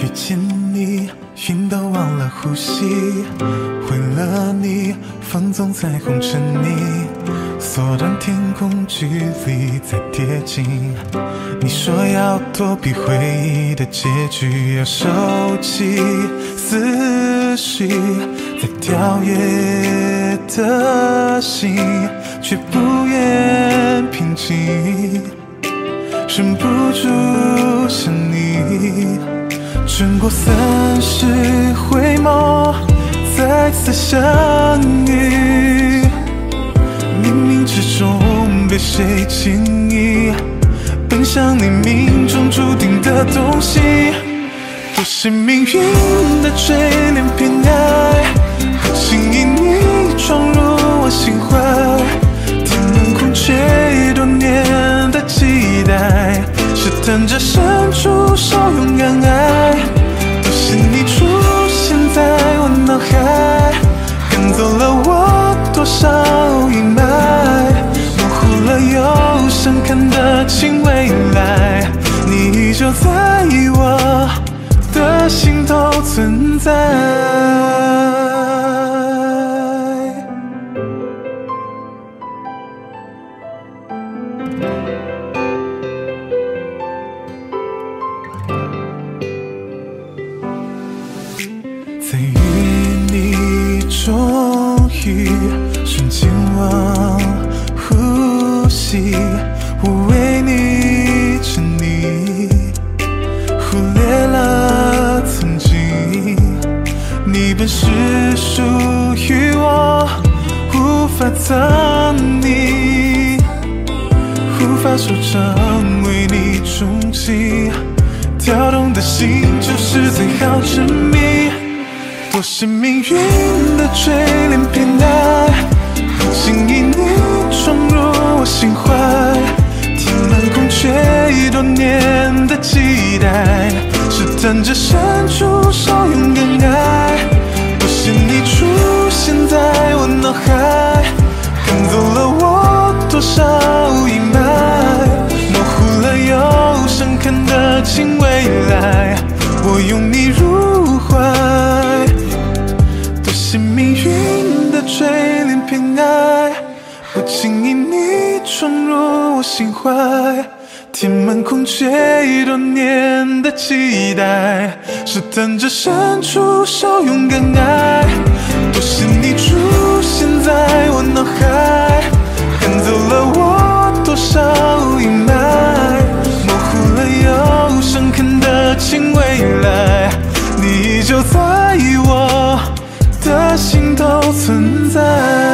遇见你，云都忘了呼吸，为了你，放纵在红尘里，缩短天空距离在贴近。你说要躲避回忆的结局，要收起思绪，在跳跃的心，却不愿平静，忍不住想你。穿过三世回眸，再次相遇。被谁轻易奔向你命中注定的东西？多是命运的垂怜偏爱，不经意你闯入我心怀，填满空缺多年的期待，试探着伸出手，勇敢爱。都存在。在与你终于瞬间忘呼吸，我为你沉溺，忽略本是属于我，无法藏匿，无法收场，为你钟情。跳动的心就是最好证明，多是命运的垂怜偏爱，不经意你闯入我心怀，填满空缺多年的期待，试探着伸出手勇敢爱，我拥你入怀。多谢命运的垂怜偏爱，不经意你闯入我心怀，填满空缺多年的期待，试探着伸出手勇敢爱。心都存在。